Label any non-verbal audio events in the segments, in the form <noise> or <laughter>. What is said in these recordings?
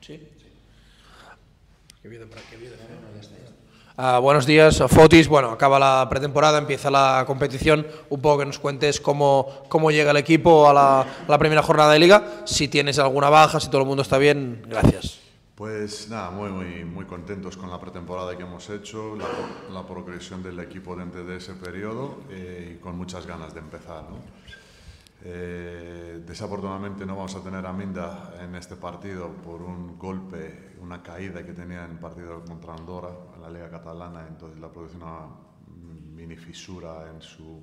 Sí. Qué qué. Uh, buenos días, Fotis. Bueno, acaba la pretemporada, empieza la competición. Un poco que nos cuentes cómo, cómo llega el equipo a la, la primera jornada de liga. Si tienes alguna baja, si todo el mundo está bien, gracias. Pues nada, muy, muy, muy contentos con la pretemporada que hemos hecho, la, la progresión del equipo dentro de ese periodo eh, y con muchas ganas de empezar. ¿no? Eh, desafortunadamente no vamos a tener a Minda en este partido por un golpe, una caída que tenía en el partido contra Andorra, en la Liga Catalana, entonces la producción una mini fisura en su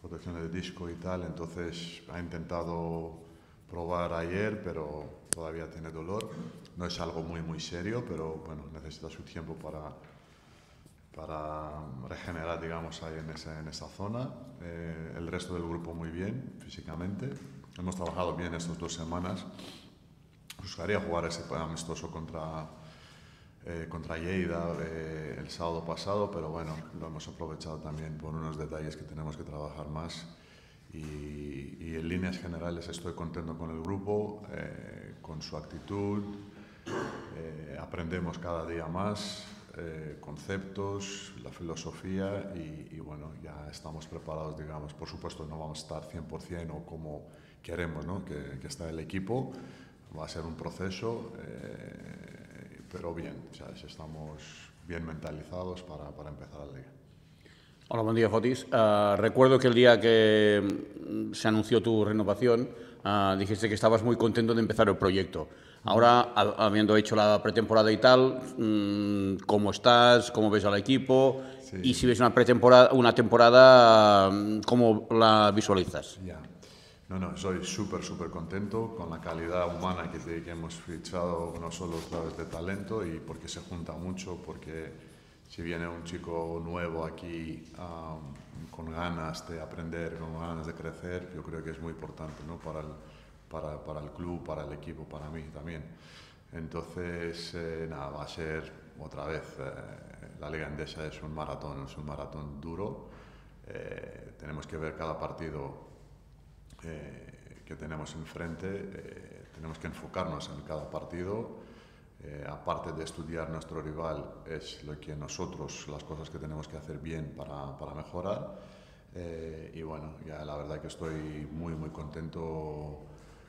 protección de disco y tal, entonces ha intentado probar ayer, pero todavía tiene dolor. No es algo muy, muy serio, pero bueno, necesita su tiempo para, para regenerar, digamos, ahí en, ese, en esa zona. Eh, el resto del grupo muy bien, físicamente. Hemos trabajado bien estas dos semanas. Buscaría jugar ese amistoso contra, eh, contra Lleida eh, el sábado pasado, pero bueno, lo hemos aprovechado también por unos detalles que tenemos que trabajar más. Y, y en líneas generales estoy contento con el grupo, eh, con su actitud. Eh, aprendemos cada día más eh, conceptos, la filosofía y, bueno, ya estamos preparados, digamos. Por supuesto, no vamos a estar 100% o como queremos ¿no? que, que está el equipo. Va a ser un proceso, eh, pero bien, ¿sabes? estamos bien mentalizados para, para empezar la liga. Hola, buen día, Fotis. Uh, recuerdo que el día que mm, se anunció tu renovación, uh, dijiste que estabas muy contento de empezar el proyecto. Ahora, habiendo hecho la pretemporada y tal, mmm, ¿cómo estás? ¿Cómo ves al equipo? Sí. Y si ves una pretemporada, una temporada, mm, ¿cómo la visualizas? Yeah. No, no, soy súper, súper contento con la calidad humana que, que hemos fichado, no solo a través de talento, y porque se junta mucho, porque si viene un chico nuevo aquí con ganas de aprender, con ganas de crecer, yo creo que es muy importante ¿no? para, el, club, para el equipo, para mí también. Entonces, eh, nada, va a ser otra vez, eh, la Liga Endesa es un maratón, es un maratón duro. Eh, tenemos que ver cada partido eh, que tenemos enfrente, tenemos que enfocarnos en cada partido eh, aparte de estudiar nuestro rival, es lo que nosotros, las cosas que tenemos que hacer bien para, para mejorar. Eh, y bueno, ya la verdad que estoy muy, muy contento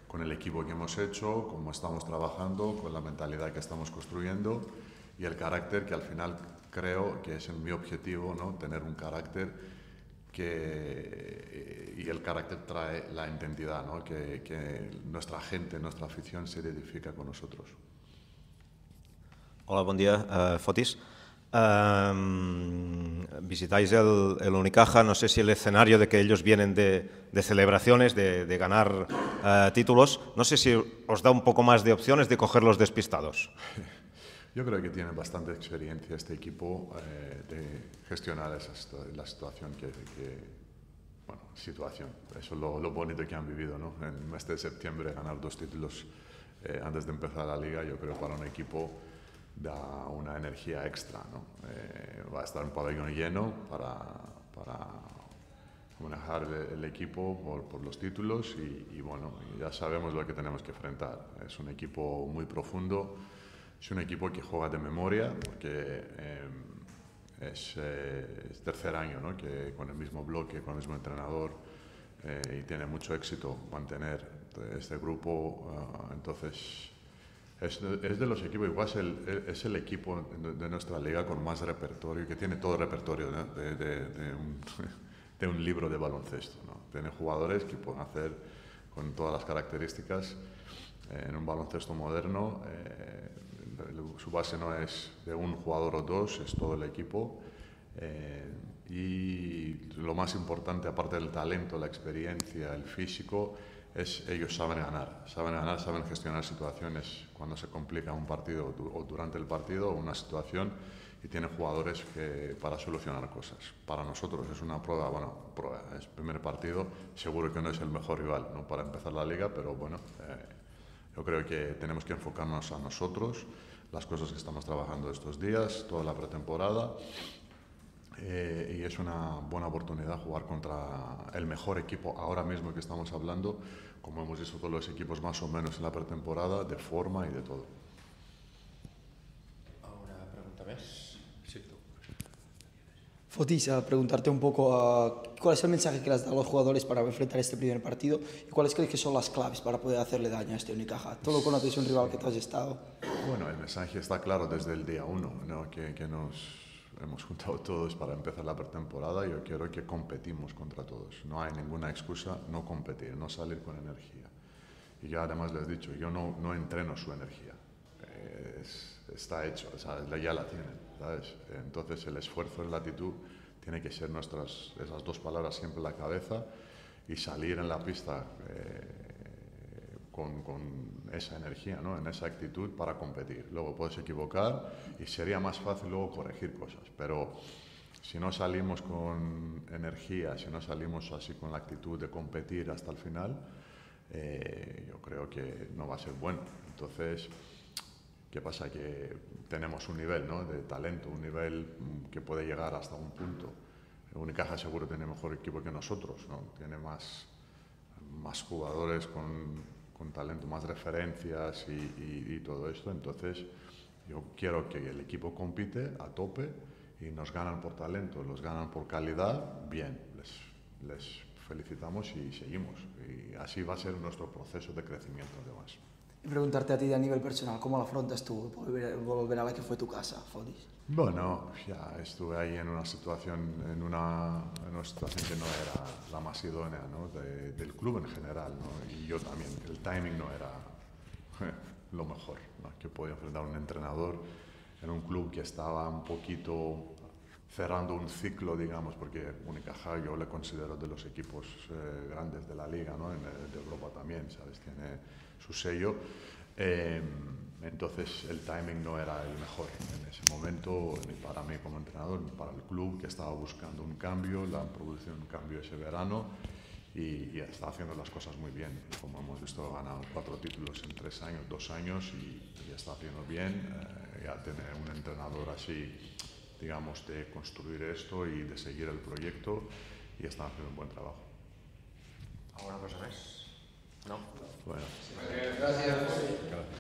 con el equipo que hemos hecho, cómo estamos trabajando, con la mentalidad que estamos construyendo y el carácter que al final creo que es mi objetivo, ¿no? tener un carácter que, y el carácter trae la identidad, ¿no? que, que nuestra gente, nuestra afición se identifica con nosotros. Hola, buen día, uh, Fotis. Um, visitáis el, el, Unicaja, no sé si el escenario de que ellos vienen de, de celebraciones, de, de ganar uh, títulos, no sé si os da un poco más de opciones de coger los despistados. <laughs> Yo creo que tiene bastante experiencia este equipo eh, de gestionar esa, la situación que, que, bueno, situación, eso es lo, lo, bonito que han vivido, ¿no? En el mes de septiembre ganar dos títulos eh, antes de empezar la liga, yo creo para un equipo da una energía extra. ¿no? Eh, va a estar un pabellón lleno para, manejar el, equipo por, los títulos y, bueno, ya sabemos lo que tenemos que enfrentar. Es un equipo muy profundo, es un equipo que juega de memoria porque eh, es, eh, tercer año ¿no? que con el mismo bloque, con el mismo entrenador eh, y tiene mucho éxito mantener este grupo. Uh, entonces, es es de, los equipos, igual es el, es el equipo de, nuestra liga con más repertorio, que tiene todo el repertorio de, <laughs> de, un, libro de baloncesto. ¿no? Tiene jugadores que pueden hacer con todas las características eh, en un baloncesto moderno. Eh, su base no es de un jugador o dos, es todo el equipo. Eh, y lo más importante, aparte del talento, la experiencia, el físico, es ellos saben ganar, saben ganar, saben gestionar situaciones cuando se complica un partido o durante el partido o una situación y tienen jugadores que, para solucionar cosas. Para nosotros es una prueba, bueno, prueba, es primer partido, seguro que no es el mejor rival ¿no? para empezar la liga, pero bueno, eh, yo creo que tenemos que enfocarnos a nosotros, las cosas que estamos trabajando estos días, toda la pretemporada. Eh, y es una buena oportunidad jugar contra el mejor equipo ahora mismo que estamos hablando, como hemos visto todos los equipos más o menos en la pretemporada, de forma y de todo. Fotis, a preguntarte un poco uh, cuál es el mensaje que le has dado a los jugadores para enfrentar este primer partido y cuáles crees que son las claves para poder hacerle daño a este Unicaja. Todo conoces un rival que tú has estado. Bueno, el mensaje está claro desde el día uno, ¿no? que, que nos hemos juntado todos para empezar la pretemporada. Yo quiero que competimos contra todos. No hay ninguna excusa no competir, no salir con energía. Y yo además les he dicho, yo no, no entreno su energía. Es, está hecho, ya la tienen. ¿sabes? Entonces el esfuerzo y la actitud tiene que ser nuestras, esas dos palabras siempre en la cabeza y salir en la pista eh, con, con, esa energía, ¿no? en esa actitud para competir. Luego puedes equivocar y sería más fácil luego corregir cosas, pero si no salimos con energía, si no salimos así con la actitud de competir hasta el final, eh, yo creo que no va a ser bueno. Entonces, ¿Qué pasa? Que tenemos un nivel ¿no? de talento, un nivel mm, que puede llegar hasta un punto. Unicaja seguro tiene mejor equipo que nosotros, ¿no? tiene más, más jugadores con, con talento, más referencias y, todo esto. Entonces, yo quiero que el equipo compite a tope y nos ganan por talento, los ganan por calidad, bien, les, les felicitamos y seguimos. Y así va a ser nuestro proceso de crecimiento además. Preguntarte a ti a nivel personal, ¿cómo lo afrontas tú volver, volver a la que fue tu casa, Fodis? Bueno, ya estuve ahí en una situación, en una, en una situación que no era la más idónea ¿no? de, del club en general, ¿no? y yo también. El timing no era <laughs> lo mejor ¿no? que podía enfrentar un entrenador en un club que estaba un poquito cerrando un ciclo, digamos, porque Unicaja yo le considero de los equipos eh, grandes de la liga, ¿no? En, de Europa también, ¿sabes? Tiene su sello. Eh, entonces el timing no era el mejor en ese momento, ni para mí como entrenador, ni para el club que estaba buscando un cambio, la producción un cambio ese verano y, y está haciendo las cosas muy bien. Como hemos visto, ha ganado cuatro títulos en tres años, dos años y, y está haciendo bien. Eh, ya tener un entrenador así digamos, de construir esto y de seguir el proyecto y están haciendo un buen trabajo. ¿Alguna cosa más? No. Bueno. Gracias.